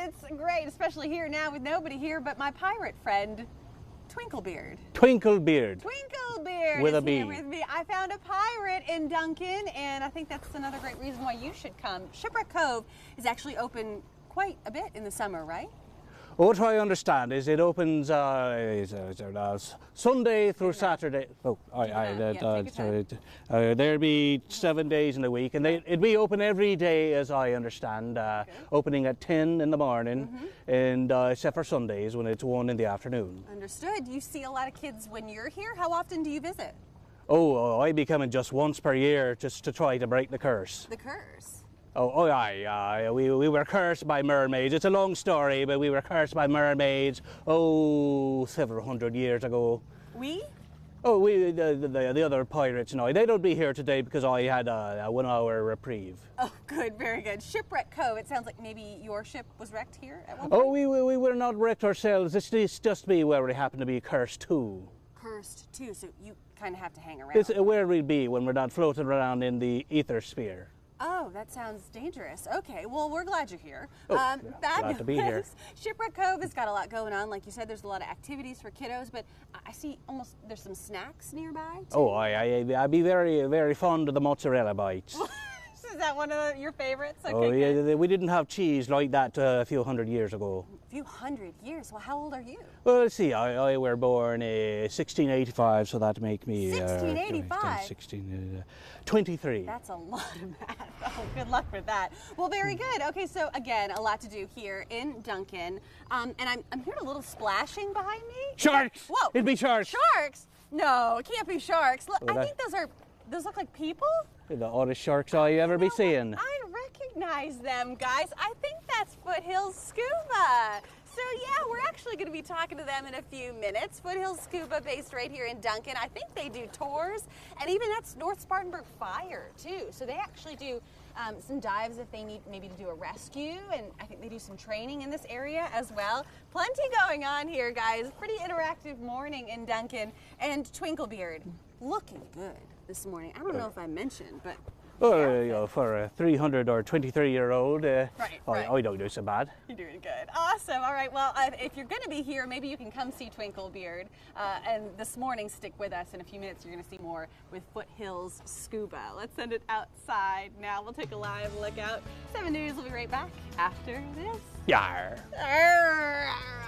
It's great, especially here now with nobody here but my pirate friend, Twinklebeard. Twinklebeard. Twinklebeard With a here with me. I found a pirate in Duncan, and I think that's another great reason why you should come. Shipwreck Cove is actually open quite a bit in the summer, right? What I understand is it opens uh, uh, Sunday through Saturday. Oh, I, I, uh, uh, take uh, there'll be seven days in the week, and they, it'd be open every day, as I understand. Uh, opening at ten in the morning, Mm-hmm. and uh, except for Sundays when it's one in the afternoon. Understood. You see a lot of kids when you're here. How often do you visit? Oh, I'd be coming just once per year, just to try to break the curse. The curse. Oh, oh aye, aye. We, we were cursed by mermaids. It's a long story, but we were cursed by mermaids, oh, several hundred years ago. We? Oh, we, the, the, the other pirates now, they don't be here today because I had a, a one hour reprieve. Oh, good, very good. Shipwreck Cove. It sounds like maybe your ship was wrecked here at one oh, point. Oh, we, we, we were not wrecked ourselves. This is just me where we happen to be cursed too. Cursed too, so you kind of have to hang around. It's where we'd be when we're not floating around in the ether sphere. Oh, that sounds dangerous. Okay, well, we're glad you're here. Oh, um, yeah, glad to be here. Shipwreck Cove has got a lot going on. Like you said, there's a lot of activities for kiddos, but I- I see almost there's some snacks nearby. Too. Oh, I, I, I'd be very, very fond of the mozzarella bites. Is that one of the, your favorites? Okay, Oh, good. yeah, we didn't have cheese like that uh, a few hundred years ago. A few hundred years. Well, how old are you? Well, let's see, I, I were born uh, 1685, so that make me... Uh, 1685? 16, uh, 23. That's a lot of math. Oh, good luck with that. Well, very good. Okay, so again, a lot to do here in Duncan. Um, and I'm, I'm hearing a little splashing behind me. Sharks! Whoa. It'd be sharks! Sharks? No, it can't be sharks. Look, Well, I think those are, those look like people. The oddest sharks I ever be seeing. I recognize them, guys. I think that's Foothills Scuba. So yeah, we're actually going to be talking to them in a few minutes. Foothills Scuba, based right here in Duncan. I think they do tours, and even that's North Spartanburg Fire too. So they actually do um, some dives if they need maybe to do a rescue, and I think they do some training in this area as well. Plenty going on here, guys. Pretty interactive morning in Duncan. And Twinklebeard, looking good this morning. I don't know if I mentioned, but Well, you know, for a 300 or 23 year old, uh, Right, I, right. I don't do so bad. You're doing good. Awesome. All right. Well, uh, if you're going to be here, maybe you can come see Twinklebeard. Uh, and this morning, stick with us. In a few minutes, you're going to see more with Foothills Scuba. Let's send it outside now. We'll take a live look out. 7 News will be right back after this. Yar. Arr, arr, arr.